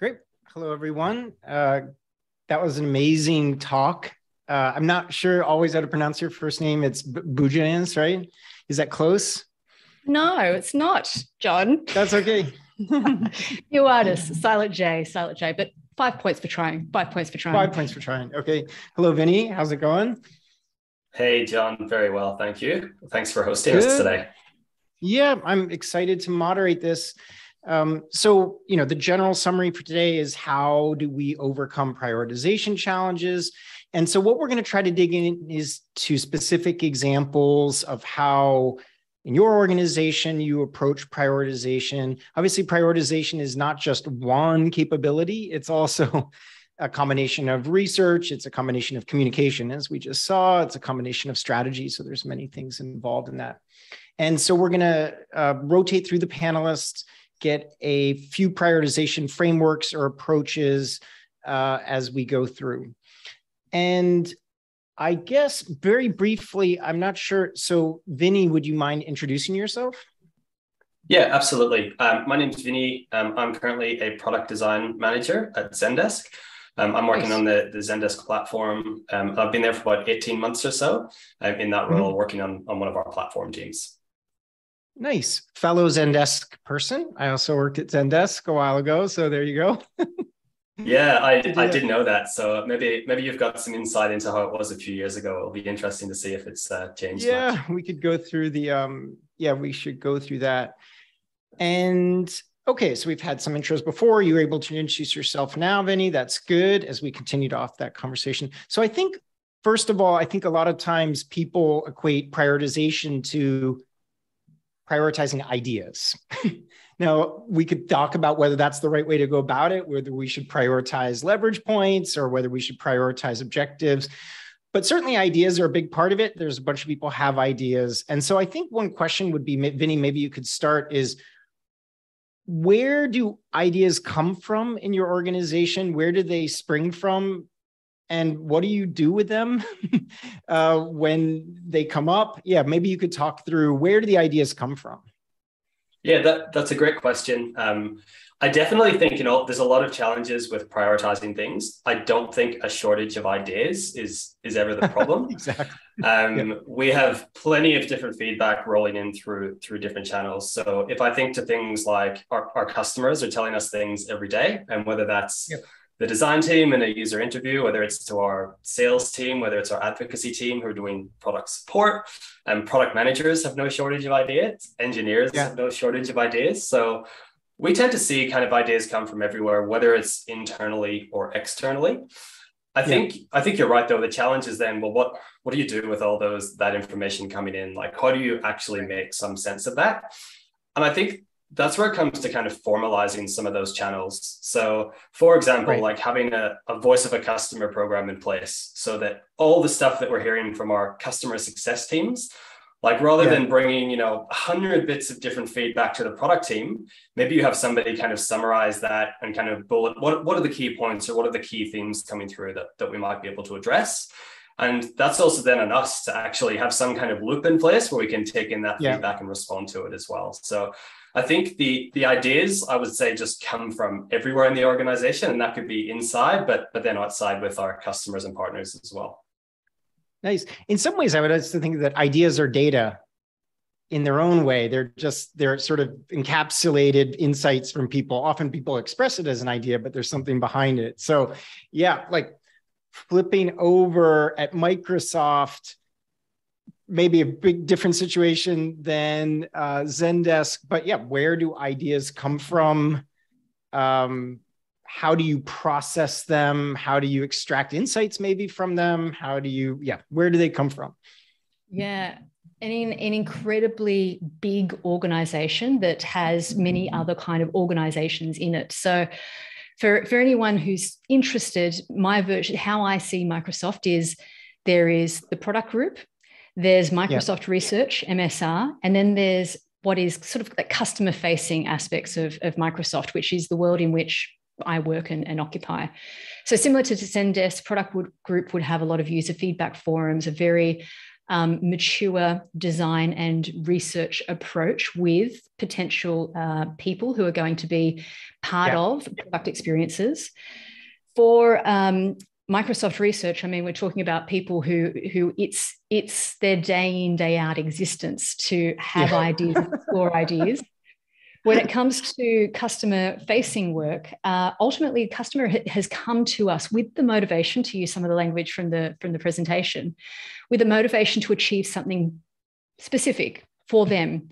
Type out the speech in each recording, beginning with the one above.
Great. Hello, everyone. Uh, that was an amazing talk. Uh, I'm not sure always how to pronounce your first name. It's Bujans, right? Is that close? No, it's not, John. That's okay. you artist, silent J, silent J, but five points for trying. Five points for trying. Five points for trying. Okay. Hello, Vinny. How's it going? Hey, John. Very well. Thank you. Thanks for hosting Good. us today. Yeah, I'm excited to moderate this. Um, so, you know, the general summary for today is how do we overcome prioritization challenges? And so, what we're going to try to dig in is to specific examples of how in your organization you approach prioritization. Obviously, prioritization is not just one capability, it's also a combination of research, it's a combination of communication, as we just saw, it's a combination of strategy. So, there's many things involved in that. And so, we're going to uh, rotate through the panelists get a few prioritization frameworks or approaches uh, as we go through. And I guess very briefly, I'm not sure. So, Vinny, would you mind introducing yourself? Yeah, absolutely. Um, my name is Vinny. Um, I'm currently a product design manager at Zendesk. Um, I'm working nice. on the, the Zendesk platform. Um, I've been there for about 18 months or so. I'm in that role, mm-hmm. working on, on one of our platform teams. Nice. Fellow Zendesk person. I also worked at Zendesk a while ago. So there you go. yeah, I, I did know that. So maybe maybe you've got some insight into how it was a few years ago. It'll be interesting to see if it's uh, changed. Yeah, much. we could go through the um yeah, we should go through that. And okay, so we've had some intros before. You were able to introduce yourself now, Vinny. That's good as we continued off that conversation. So I think first of all, I think a lot of times people equate prioritization to prioritizing ideas. now, we could talk about whether that's the right way to go about it, whether we should prioritize leverage points or whether we should prioritize objectives. But certainly, ideas are a big part of it. There's a bunch of people have ideas. And so I think one question would be, Vinny, maybe you could start is where do ideas come from in your organization? Where do they spring from? And what do you do with them uh, when they come up? Yeah, maybe you could talk through where do the ideas come from? Yeah, that, that's a great question. Um, I definitely think you know there's a lot of challenges with prioritizing things. I don't think a shortage of ideas is is ever the problem. exactly. Um, yeah. We have plenty of different feedback rolling in through through different channels. So if I think to things like our, our customers are telling us things every day, and whether that's the design team in a user interview, whether it's to our sales team, whether it's our advocacy team who are doing product support, and product managers have no shortage of ideas, engineers yeah. have no shortage of ideas. So we tend to see kind of ideas come from everywhere, whether it's internally or externally. I think yeah. I think you're right though. The challenge is then, well, what what do you do with all those that information coming in? Like, how do you actually make some sense of that? And I think that's where it comes to kind of formalizing some of those channels. So, for example, right. like having a, a voice of a customer program in place so that all the stuff that we're hearing from our customer success teams, like rather yeah. than bringing, you know, a hundred bits of different feedback to the product team, maybe you have somebody kind of summarize that and kind of bullet what, what are the key points or what are the key themes coming through that, that we might be able to address. And that's also then on us to actually have some kind of loop in place where we can take in that yeah. feedback and respond to it as well. So I think the the ideas I would say just come from everywhere in the organization, and that could be inside, but but then outside with our customers and partners as well. Nice. In some ways, I would also think that ideas are data in their own way. They're just they're sort of encapsulated insights from people. Often people express it as an idea, but there's something behind it. So yeah, like flipping over at Microsoft maybe a big different situation than uh, Zendesk. But yeah, where do ideas come from? Um, how do you process them? How do you extract insights maybe from them? How do you, yeah, where do they come from? Yeah. And in an incredibly big organization that has many other kind of organizations in it. So for, for anyone who's interested, my version, how I see Microsoft is there is the product group, there's Microsoft. Research, MSR, and then there's what is sort of the customer facing aspects of, of Microsoft, which is the world in which I work and, and occupy. So similar to Zendesk, product would, group would have a lot of user feedback forums, a very um, mature design and research approach with potential uh, people who are going to be part yeah. of product experiences. For um, Microsoft Research, I mean, we're talking about people who who it's it's their day in day out existence to have yeah. ideas, explore ideas. When it comes to customer facing work, uh, ultimately, customer has come to us with the motivation to use some of the language from the from the presentation, with a motivation to achieve something specific for them.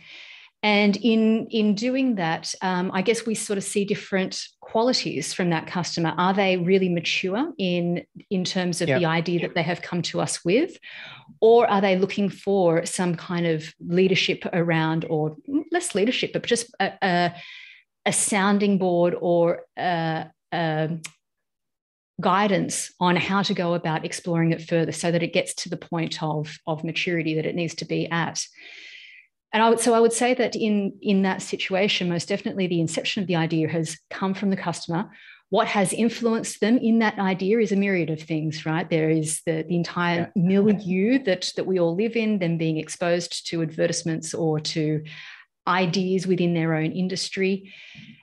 And in, in doing that, um, I guess we sort of see different qualities from that customer. Are they really mature in, in terms of the idea that they have come to us with? Or are they looking for some kind of leadership around, or less leadership, but just a, a, a sounding board or a, a guidance on how to go about exploring it further so that it gets to the point of, of maturity that it needs to be at? And I would, so I would say that in in that situation, most definitely the inception of the idea has come from the customer. What has influenced them in that idea is a myriad of things, right? There is the, the entire yeah. milieu that that we all live in, them being exposed to advertisements or to ideas within their own industry.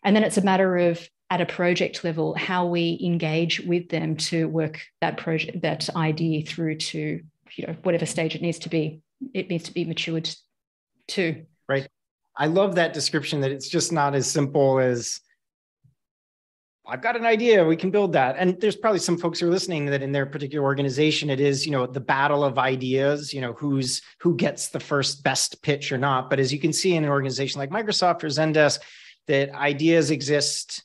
And then it's a matter of at a project level, how we engage with them to work that project, that idea through to you know whatever stage it needs to be. It needs to be matured too. Right. I love that description that it's just not as simple as I've got an idea, we can build that. And there's probably some folks who are listening that in their particular organization, it is, you know, the battle of ideas, you know, who's who gets the first best pitch or not. But as you can see in an organization like Microsoft or Zendesk, that ideas exist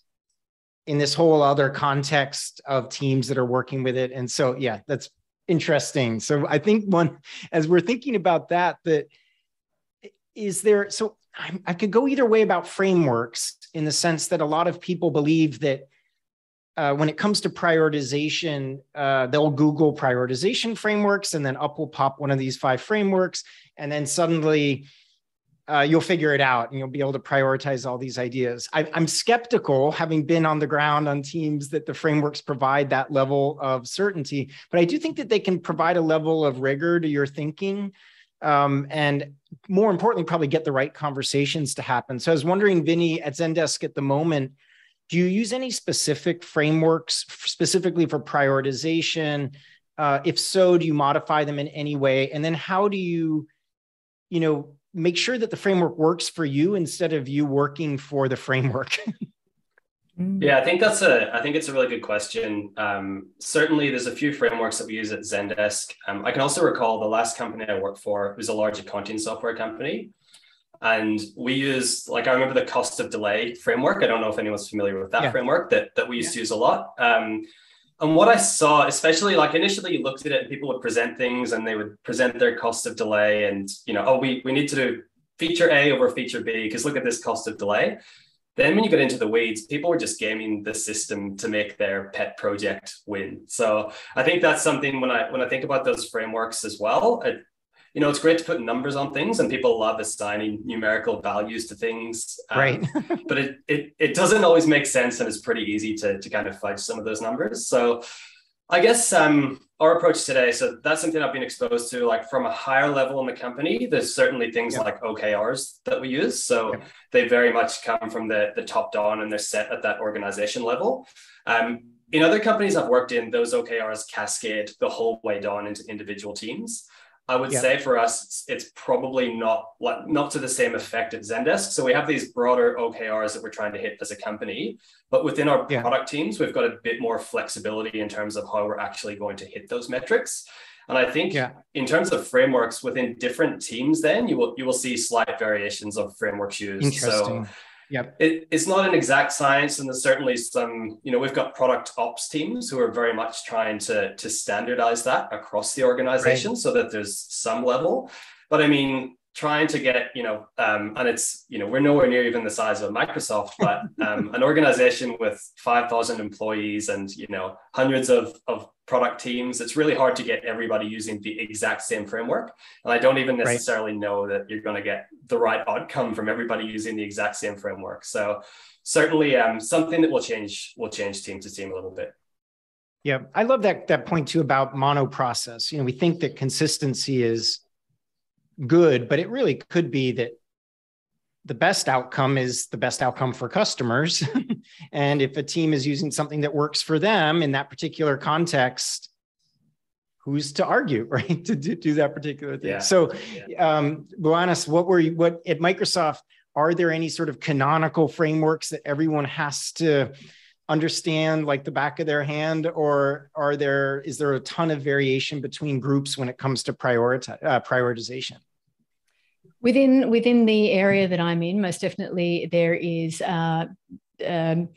in this whole other context of teams that are working with it. And so yeah, that's interesting. So I think one as we're thinking about that, that is there so I, I could go either way about frameworks in the sense that a lot of people believe that uh, when it comes to prioritization, uh, they'll Google prioritization frameworks, and then up will pop one of these five frameworks, and then suddenly uh, you'll figure it out, and you'll be able to prioritize all these ideas. I, I'm skeptical, having been on the ground on teams, that the frameworks provide that level of certainty. But I do think that they can provide a level of rigor to your thinking um, and more importantly, probably get the right conversations to happen. So I was wondering, Vinny, at Zendesk at the moment, do you use any specific frameworks specifically for prioritization? Uh, if so, do you modify them in any way? And then how do you, you know, make sure that the framework works for you instead of you working for the framework? Mm. Yeah, I think that's a. I think it's a really good question. Um, certainly, there's a few frameworks that we use at Zendesk. Um, I can also recall the last company I worked for was a large accounting software company, and we use like I remember the cost of delay framework. I don't know if anyone's familiar with that yeah. framework that that we used yeah. to use a lot. Um, and what I saw, especially like initially, you looked at it and people would present things and they would present their cost of delay, and you know, oh, we we need to do feature A over feature B because look at this cost of delay. Then when you get into the weeds, people were just gaming the system to make their pet project win. So I think that's something when I when I think about those frameworks as well. It, you know, it's great to put numbers on things, and people love assigning numerical values to things. Um, right. but it, it it doesn't always make sense, and it's pretty easy to to kind of fudge some of those numbers. So I guess um, our approach today, so that's something I've been exposed to, like from a higher level in the company. There's certainly things yeah. like OKRs that we use. So yeah. they very much come from the, the top down and they're set at that organization level. Um, in other companies I've worked in, those OKRs cascade the whole way down into individual teams. I would yeah. say for us, it's, it's, probably not like not to the same effect at Zendesk. So we have these broader OKRs that we're trying to hit as a company, but within our yeah. product teams, we've got a bit more flexibility in terms of how we're actually going to hit those metrics. And I think yeah. in terms of frameworks within different teams, then you will you will see slight variations of frameworks used. Interesting. So Yep. It, it's not an exact science, and there's certainly some, you know, we've got product ops teams who are very much trying to, to standardize that across the organization right. so that there's some level. But I mean, trying to get, you know, um, and it's, you know, we're nowhere near even the size of Microsoft, but um, an organization with 5,000 employees and, you know, hundreds of, of product teams, it's really hard to get everybody using the exact same framework. And I don't even necessarily right. know that you're going to get the right outcome from everybody using the exact same framework. So certainly um, something that will change will change team to team a little bit. Yeah, I love that that point too about mono process. You know, we think that consistency is good, but it really could be that the best outcome is the best outcome for customers. and if a team is using something that works for them in that particular context, who's to argue, right? to do, do that particular thing. Yeah. So, yeah. um, what were you, what at Microsoft, are there any sort of canonical frameworks that everyone has to understand like the back of their hand or are there is there a ton of variation between groups when it comes to prioritize, uh, prioritization within within the area that i'm in most definitely there is uh, um,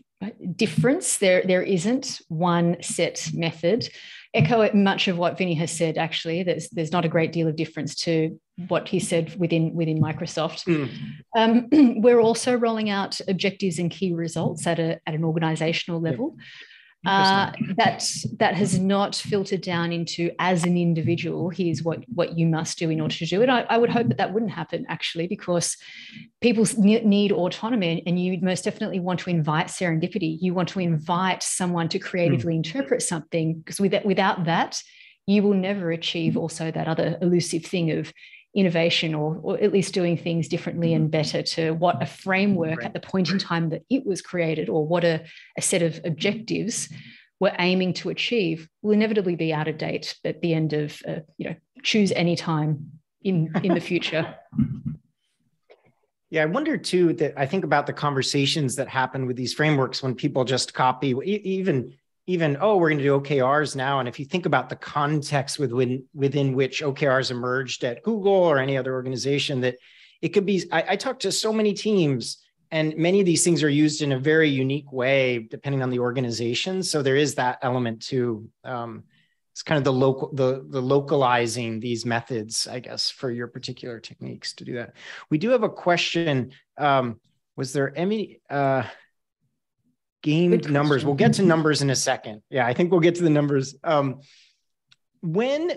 difference there there isn't one set method echo much of what Vinny has said. Actually, there's there's not a great deal of difference to what he said within within Microsoft. Mm. Um, we're also rolling out objectives and key results at a at an organizational level. Yeah. Uh, that that has not filtered down into as an individual here's what what you must do in order to do it. I, I would hope that that wouldn't happen actually because people need autonomy and you most definitely want to invite serendipity. You want to invite someone to creatively mm. interpret something because without, without that you will never achieve also that other elusive thing of innovation or, or at least doing things differently and better to what a framework right. at the point in time that it was created or what a, a set of objectives we're aiming to achieve will inevitably be out of date at the end of uh, you know choose any time in in the future yeah i wonder too that i think about the conversations that happen with these frameworks when people just copy even even oh we're going to do okrs now. And if you think about the context within within which okrs emerged at google or any other organization that it could be I, I talk to so many teams and many of these things are used in a very unique way depending on the organization. So there is that element too um, it's kind of the local the the localizing these methods i guess for your particular techniques to do that. We do have a question. Um, was there any uh, game numbers. We'll get to numbers in a second. Yeah, I think we'll get to the numbers. Um, when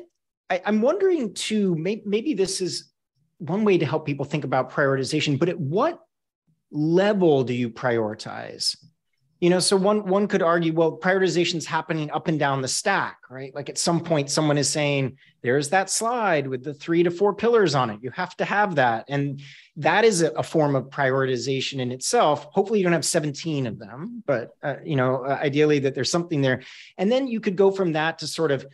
I, am wondering too, may, maybe this is one way to help people think about prioritization, but at what level do you prioritize? You know so one one could argue well prioritization is happening up and down the stack right? Like at some point someone is saying there's that slide with the three to four pillars on it. You have to have that. And that is a, form of prioritization in itself. Hopefully you don't have 17 of them but uh, you know uh, ideally that there's something there. And then you could go from that to sort of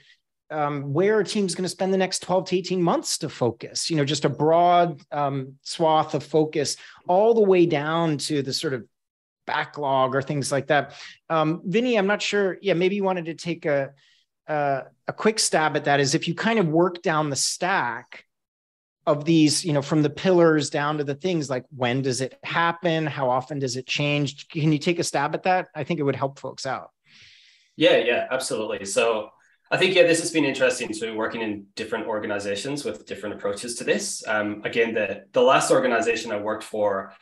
um, where a team's going to spend the next 12 to 18 months to focus you know just a broad um, swath of focus all the way down to the sort of backlog or things like that. Um, Vinny, I'm not sure. Yeah, maybe you wanted to take a, a a quick stab at that. Is if you kind of work down the stack of these, you know, from the pillars down to the things like when does it happen? How often does it change? Can you take a stab at that? I think it would help folks out. Yeah, yeah, absolutely. So I think yeah, this has been interesting too, working in different organizations with different approaches to this. Um, again, the the last organization I worked for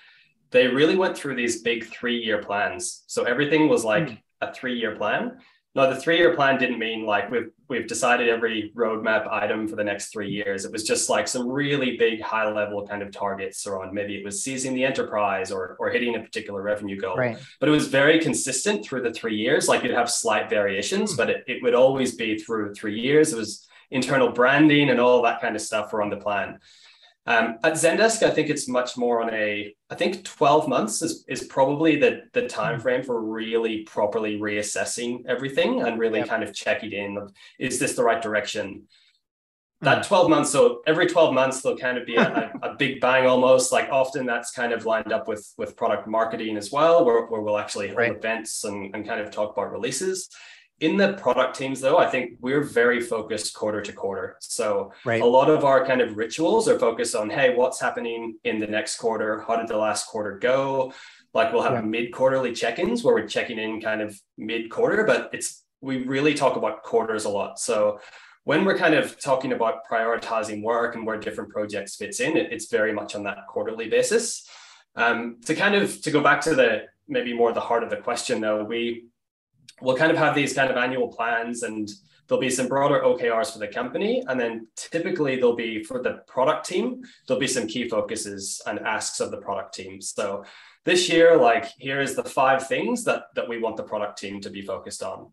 they really went through these big three year plans. So everything was like mm. a three year plan. No, the three year plan didn't mean like we've we've decided every roadmap item for the next three years. It was just like some really big high level kind of targets around maybe it was seizing the enterprise or or hitting a particular revenue goal. Right. But it was very consistent through the three years. Like you'd have slight variations, mm. but it, it would always be through three years. It was internal branding and all that kind of stuff were on the plan. Um, at Zendesk, I think it's much more on a. I think 12 months is, is probably the the time mm-hmm. frame for really properly reassessing everything and really yep. kind of checking in. Is this the right direction? That mm. 12 months, so every 12 months there'll kind of be a, a, big bang almost. Like often that's kind of lined up with with product marketing as well, where, where we'll actually hold right. events and, and kind of talk about releases in the product teams though i think we're very focused quarter to quarter. So right. a lot of our kind of rituals are focused on hey what's happening in the next quarter? How did the last quarter go? Like we'll have yeah. mid quarterly check-ins where we're checking in kind of mid quarter but it's we really talk about quarters a lot. So when we're kind of talking about prioritizing work and where different projects fits in it, it's very much on that quarterly basis. Um, to kind of to go back to the maybe more the heart of the question though we we'll kind of have these kind of annual plans and there'll be some broader OKRs for the company. And then typically there'll be for the product team, there'll be some key focuses and asks of the product team. So this year, like here is the five things that, that we want the product team to be focused on.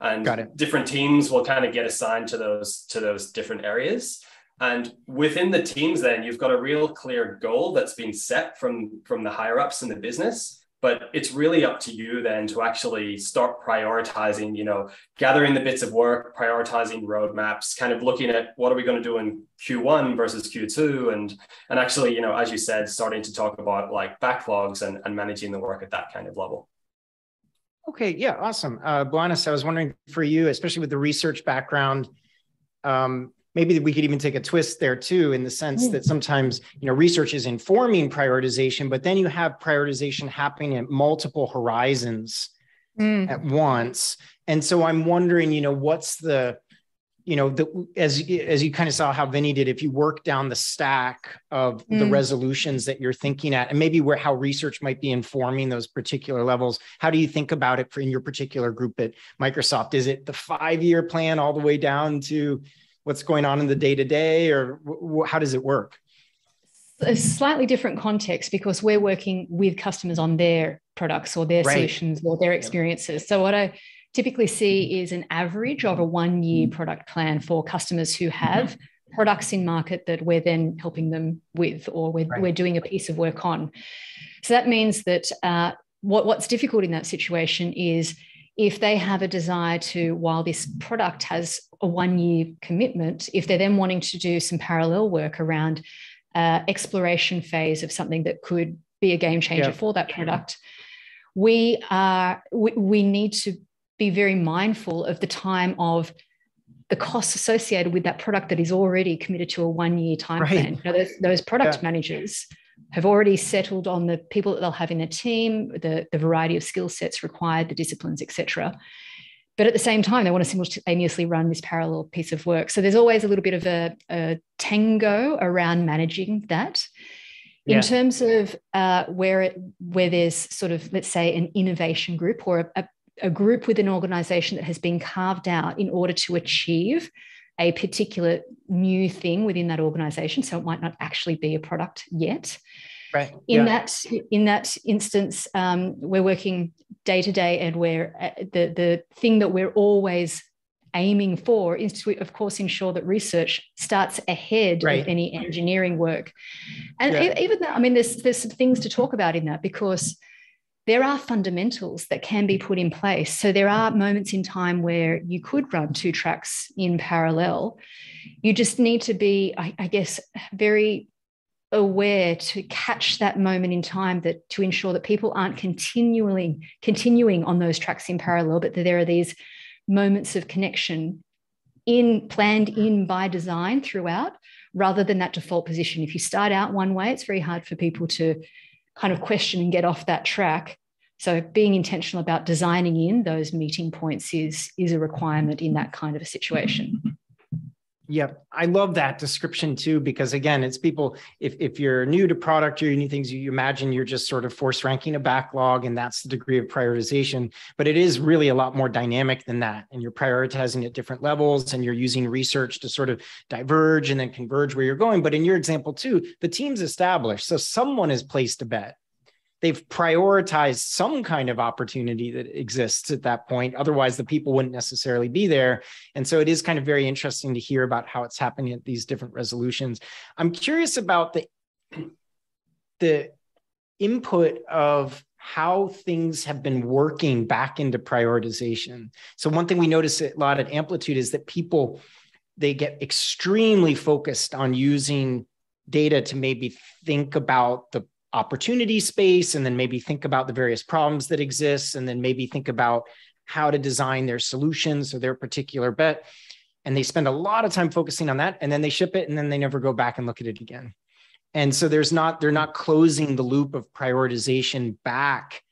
And different teams will kind of get assigned to those to those different areas. And within the teams, then you've got a real clear goal that's been set from, from the higher ups in the business. But it's really up to you then to actually start prioritizing, you know, gathering the bits of work, prioritizing roadmaps, kind of looking at what are we going to do in Q1 versus Q2. And, and actually, you know, as you said, starting to talk about like backlogs and, and managing the work at that kind of level. Okay, yeah, awesome. Uh, Blanes, I was wondering for you, especially with the research background, um, maybe we could even take a twist there too in the sense that sometimes you know research is informing prioritization but then you have prioritization happening at multiple horizons mm. at once and so i'm wondering you know what's the you know the as as you kind of saw how vinny did if you work down the stack of mm. the resolutions that you're thinking at and maybe where how research might be informing those particular levels how do you think about it for in your particular group at microsoft is it the five year plan all the way down to what's going on in the day to day, or w- how does it work? A slightly different context because we're working with customers on their products or their right. solutions or their experiences. So, what I typically see mm-hmm. is an average of a one year mm-hmm. product plan for customers who mm-hmm. have products in market that we're then helping them with or we're, right. we're doing a piece of work on. So, that means that uh, what, what's difficult in that situation is if they have a desire to, while this product has a one year commitment, if they're then wanting to do some parallel work around uh, exploration phase of something that could be a game changer yeah. for that product, we are we, we need to be very mindful of the time of the costs associated with that product that is already committed to a one year time right. plan. You know, those, those product yeah. managers have already settled on the people that they'll have in their team, the, the variety of skill sets required, the disciplines, etc. But at the same time, they want to simultaneously run this parallel piece of work. So there's always a little bit of a, a tango around managing that. In yeah. terms of uh, where it, where there's sort of let's say an innovation group or a, a group within an organization that has been carved out in order to achieve a particular new thing within that organization so it might not actually be a product yet right in yeah. that in that instance um, we're working day to day and where uh, the the thing that we're always aiming for is to of course ensure that research starts ahead right. of any engineering work and yeah. even that i mean there's there's some things to talk about in that because there are fundamentals that can be put in place. So there are moments in time where you could run two tracks in parallel. You just need to be, I, I guess, very aware to catch that moment in time that to ensure that people aren't continually continuing on those tracks in parallel, but that there are these moments of connection in planned in by design throughout rather than that default position. If you start out one way, it's very hard for people to kind of question and get off that track. So being intentional about designing in those meeting points is, is a requirement in that kind of a situation. Yep. I love that description too, because again, it's people, if, if you're new to product or new things, you imagine you're just sort of force ranking a backlog and that's the degree of prioritization. But it is really a lot more dynamic than that. And you're prioritizing at different levels and you're using research to sort of diverge and then converge where you're going. But in your example too, the team's established. So someone has placed a bet they've prioritized some kind of opportunity that exists at that point. Otherwise the people wouldn't necessarily be there. And so it is kind of very interesting to hear about how it's happening at these different resolutions. I'm curious about the the input of how things have been working back into prioritization. So one thing we notice a lot at amplitude is that people they get extremely focused on using data to maybe think about the opportunity space and then maybe think about the various problems that exist and then maybe think about how to design their solutions or their particular bet. And they spend a lot of time focusing on that and then they ship it and then they never go back and look at it again. And so there's not they're not closing the loop of prioritization back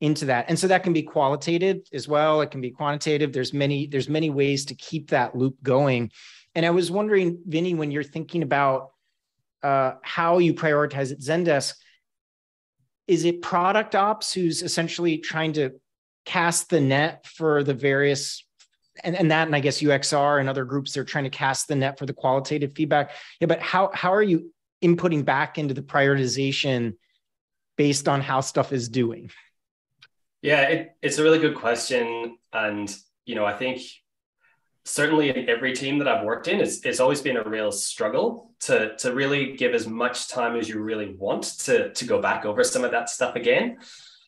into that. And so that can be qualitative as well. It can be quantitative. There's many there's many ways to keep that loop going. And i was wondering vinny when you're thinking about uh, how you prioritize at zendesk is it product ops who's essentially trying to cast the net for the various and, and that and i guess uxr and other groups they're trying to cast the net for the qualitative feedback. Yeah but how how are you inputting back into the prioritization based on how stuff is doing? Yeah it, it's a really good question. And you know i think certainly in every team that I've worked in, it's, it's always been a real struggle to, to really give as much time as you really want to, to go back over some of that stuff again.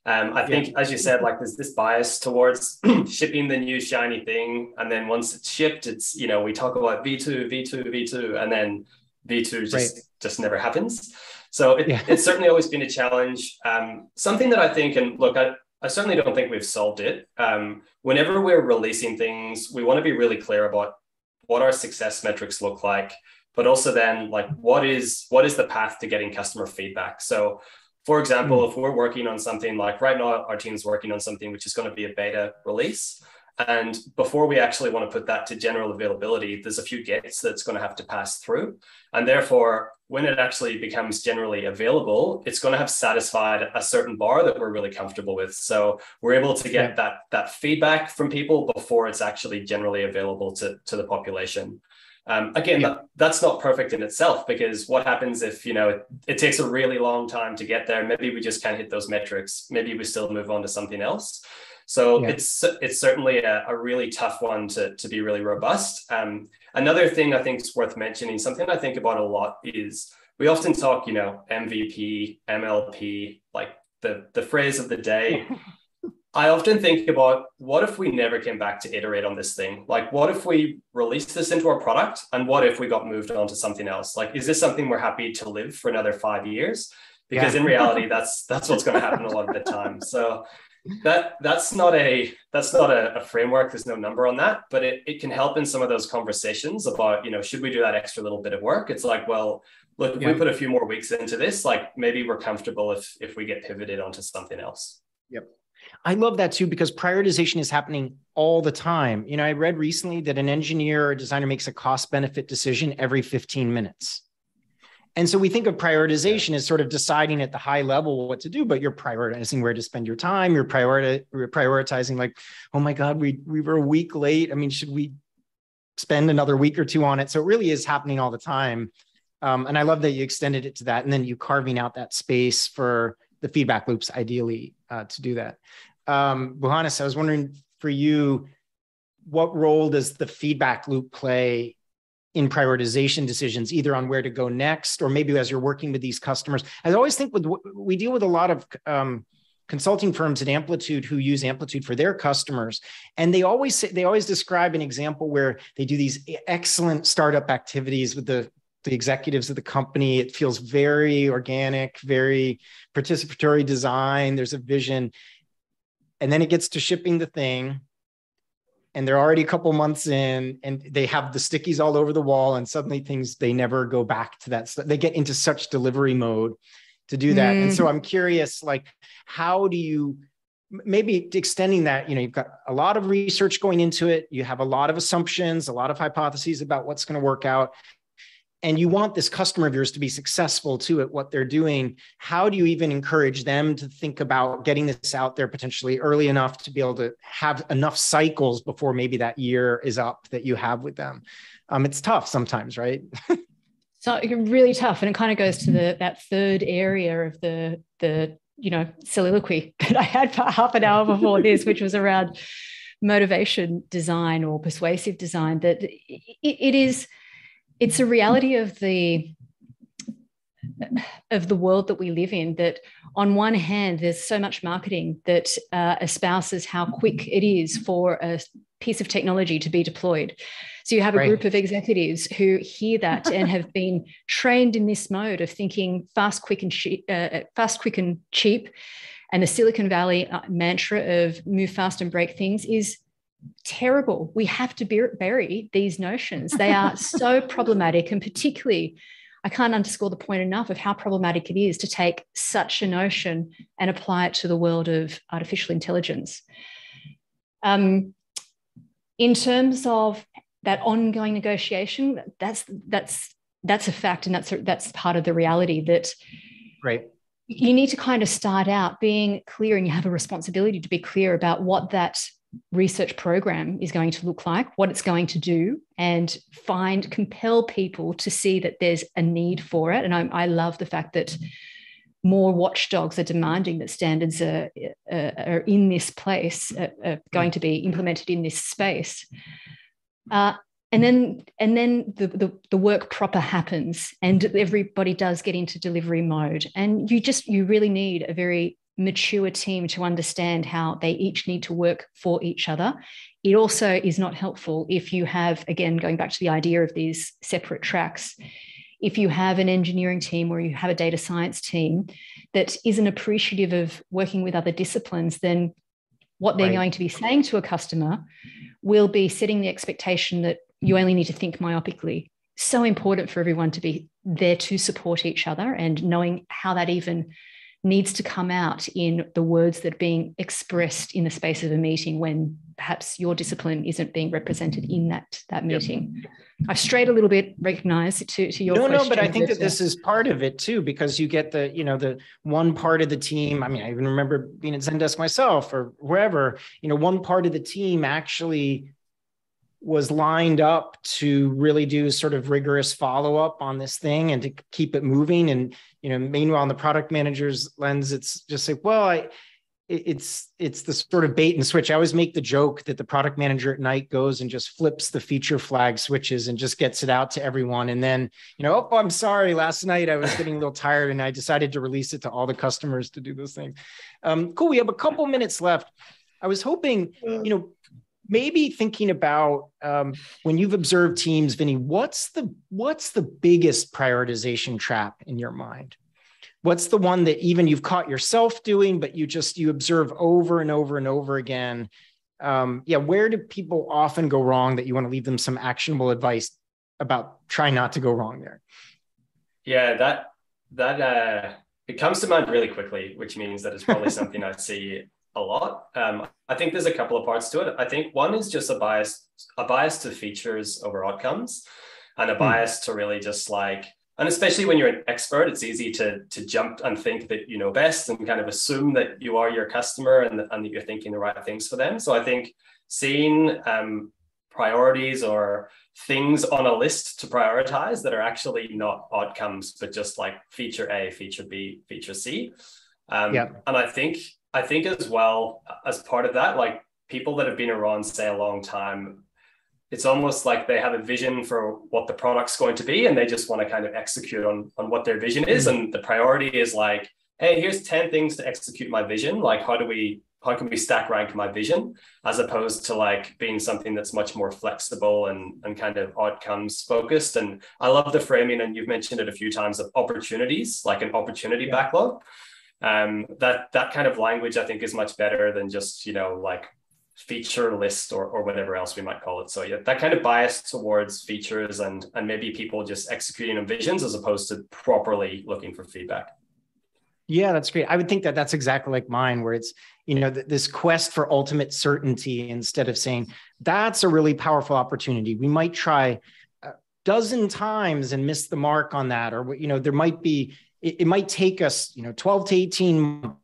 Um, I think, yeah. as you said, like there's this bias towards shipping the new shiny thing, and then once it's shipped, it's you know we talk about V2, V2, V2, and then V2 just right. just never happens. So it, yeah. it's certainly always been a challenge. Um, something that I think, and look, I, I certainly don't think we've solved it. Um, whenever we're releasing things, we want to be really clear about what our success metrics look like, but also then like what is what is the path to getting customer feedback. So, for example, mm. if we're working on something like right now, our team's working on something which is going to be a beta release. And before we actually want to put that to general availability, there's a few gates that's going to have to pass through. And therefore, when it actually becomes generally available, it's going to have satisfied a certain bar that we're really comfortable with. So we're able to get yeah. that, that feedback from people before it's actually generally available to, to the population. Um, again, yeah. that, that's not perfect in itself because what happens if you know it, it, takes a really long time to get there? Maybe we just can't hit those metrics. Maybe we still move on to something else. So yeah. it's it's certainly a, a, really tough one to, to be really robust. Um, another thing I think is worth mentioning, something I think about a lot is we often talk, you know, MVP, MLP, like the the phrase of the day. I often think about what if we never came back to iterate on this thing? Like, what if we released this into our product, and what if we got moved on to something else? Like, is this something we're happy to live for another five years? Because yeah. in reality, that's that's what's going to happen a lot of the time. So that that's not a that's not a, a, framework there's no number on that but it, it can help in some of those conversations about you know should we do that extra little bit of work it's like well look if yeah. we put a few more weeks into this like maybe we're comfortable if if we get pivoted onto something else yep I love that too because prioritization is happening all the time. You know, I read recently that an engineer or designer makes a cost benefit decision every 15 minutes. And so we think of prioritization as sort of deciding at the high level what to do, but you're prioritizing where to spend your time. You're priori- prioritizing like, oh my God, we, we were a week late. I mean, should we spend another week or two on it? So it really is happening all the time. Um, and I love that you extended it to that. And then you carving out that space for the feedback loops, ideally, uh, to do that. Um, Buhanis, I was wondering for you, what role does the feedback loop play in prioritization decisions, either on where to go next, or maybe as you're working with these customers. I always think with we deal with a lot of um, consulting firms at Amplitude who use Amplitude for their customers, and they always say, they always describe an example where they do these excellent startup activities with the the executives of the company. It feels very organic, very participatory design. There's a vision, and then it gets to shipping the thing and they're already a couple months in and they have the stickies all over the wall and suddenly things they never go back to that they get into such delivery mode to do that mm. and so mm. i'm curious like how do you maybe extending that you know you've got a lot of research going into it you have a lot of assumptions a lot of hypotheses about what's going to work out and you want this customer of yours to be successful too at what they're doing how do you even encourage them to think about getting this out there potentially early enough to be able to have enough cycles before maybe that year is up that you have with them? Um, it's tough sometimes right? So really tough and it kind of goes to the that third area of the the you know soliloquy that i had for half an hour before this which was around motivation design or persuasive design that it, it is it's a reality of the of the world that we live in that on one hand there's so much marketing that uh, espouses how quick it is for a piece of technology to be deployed so you have a right. group of executives who hear that and have been trained in this mode of thinking fast quick and cheap uh, fast quick and cheap and the silicon valley uh, mantra of move fast and break things is terrible. We have to bury these notions. They are so problematic, and particularly, I can't underscore the point enough of how problematic it is to take such a notion and apply it to the world of artificial intelligence. Um, in terms of that ongoing negotiation, that's that's that's a fact, and that's a, that's part of the reality that. Right you need to kind of start out being clear and you have a responsibility to be clear about what that research program is going to look like, what it's going to do, and find, compel people to see that there's a need for it. And I, I love the fact that more watchdogs are demanding that standards are, are in this place, are going to be implemented in this space. Uh, and then and then the, the, the work proper happens and everybody does get into delivery mode and you just you really need a very mature team to understand how they each need to work for each other it also is not helpful if you have again going back to the idea of these separate tracks if you have an engineering team or you have a data science team that isn't appreciative of working with other disciplines then what they're right. going to be saying to a customer will be setting the expectation that you only need to think myopically. So important for everyone to be there to support each other and knowing how that even needs to come out in the words that are being expressed in the space of a meeting when perhaps your discipline isn't being represented in that that meeting. Yep. I've strayed a little bit, recognize to, to your no, no, but I think that this is part of it too, because you get the, you know, the one part of the team. I mean, I even remember being at Zendesk myself or wherever, you know, one part of the team actually was lined up to really do sort of rigorous follow up on this thing and to keep it moving. And you know, meanwhile, in the product manager's lens, it's just like, well, I it's it's the sort of bait and switch. I always make the joke that the product manager at night goes and just flips the feature flag switches and just gets it out to everyone. And then, you know, oh, I'm sorry. Last night I was getting a little tired and I decided to release it to all the customers to do those things. Um, cool. We have a couple minutes left. I was hoping, you know, maybe thinking about um, when you've observed teams, Vinny, what's the what's the biggest prioritization trap in your mind? What's the one that even you've caught yourself doing, but you just you observe over and over and over again? Um, yeah, where do people often go wrong that you want to leave them some actionable advice about trying not to go wrong there? Yeah, that that uh, it comes to mind really quickly, which means that it's probably something I see a lot. Um, I think there's a couple of parts to it. I think one is just a bias, a bias to features over outcomes, and a hmm. bias to really just like, and especially when you're an expert, it's easy to to jump and think that you know best and kind of assume that you are your customer and, and that you're thinking the right things for them. So I think seeing um, priorities or things on a list to prioritize that are actually not outcomes, but just like feature A, feature B, feature C. Um, yeah. And I think I think as well as part of that, like people that have been around, say, a long time, it's almost like they have a vision for what the product's going to be and they just want to kind of execute on, on what their vision is. Mm-hmm. And the priority is like, hey, here's 10 things to execute my vision. Like, how do we how can we stack rank my vision as opposed to like being something that's much more flexible and, and kind of outcomes focused and i love the framing and you've mentioned it a few times of opportunities like an opportunity yeah. backlog um, that that kind of language I think is much better than just you know like feature list or, or whatever else we might call it. So yeah, that kind of bias towards features and and maybe people just executing on visions as opposed to properly looking for feedback. Yeah, that's great. I would think that that's exactly like mine, where it's you know th- this quest for ultimate certainty instead of saying that's a really powerful opportunity. We might try a dozen times and miss the mark on that, or you know there might be it, it might take us, you know, 12 to 18 months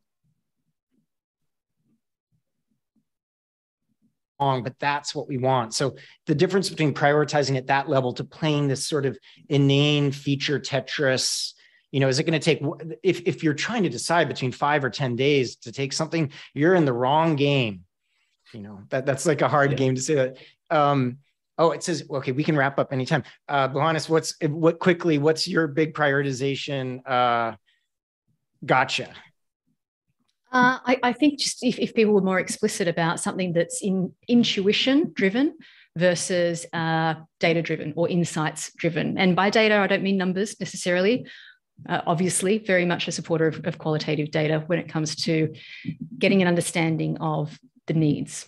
long, but that's what we want. So the difference between prioritizing at that level to playing this sort of inane feature Tetris, you know, is it going to take if if you're trying to decide between five or 10 days to take something, you're in the wrong game. You know, that that's like a hard yeah. game to say that. Um, Oh, it says okay. We can wrap up anytime. Uh, Bohannes, what's what quickly? What's your big prioritization? Uh, gotcha. Uh, I, I, think just if, if, people were more explicit about something that's in intuition driven versus uh, data driven or insights driven. And by data, I don't mean numbers necessarily. Uh, obviously, very much a supporter of, of qualitative data when it comes to getting an understanding of the needs.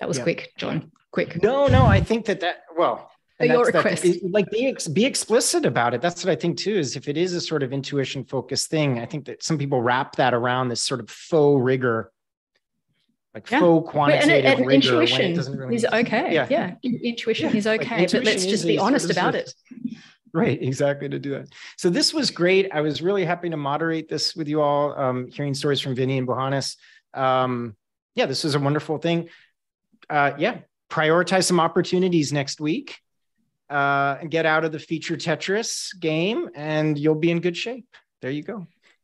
That was yeah. quick, John. Quick. No, no, I think that that well. your request. That, like be ex, be explicit about it. That's what I think too. Is if it is a sort of intuition focused thing, I think that some people wrap that around this sort of faux rigor, like yeah. faux quantitative and, and rigor. Intuition really is okay. Yeah, yeah. Intuition yeah. is okay, like, but let's just be honest about it. Right, exactly to do that. So this was great. I was really happy to moderate this with you all, um, hearing stories from Vinny and Bohannes. Um, yeah, this was a wonderful thing uh, yeah, prioritize some opportunities next week uh, and get out of the feature Tetris game, and you'll be in good shape. There you go.